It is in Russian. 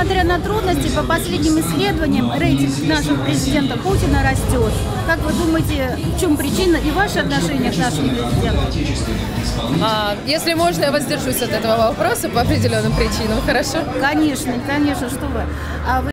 несмотря на трудности, по последним исследованиям рейтинг нашего президента Путина растет. Как вы думаете, в чем причина и ваше отношение к нашему президенту? А, если можно, я воздержусь от этого вопроса по определенным причинам, хорошо? Конечно, конечно, что вы. А вы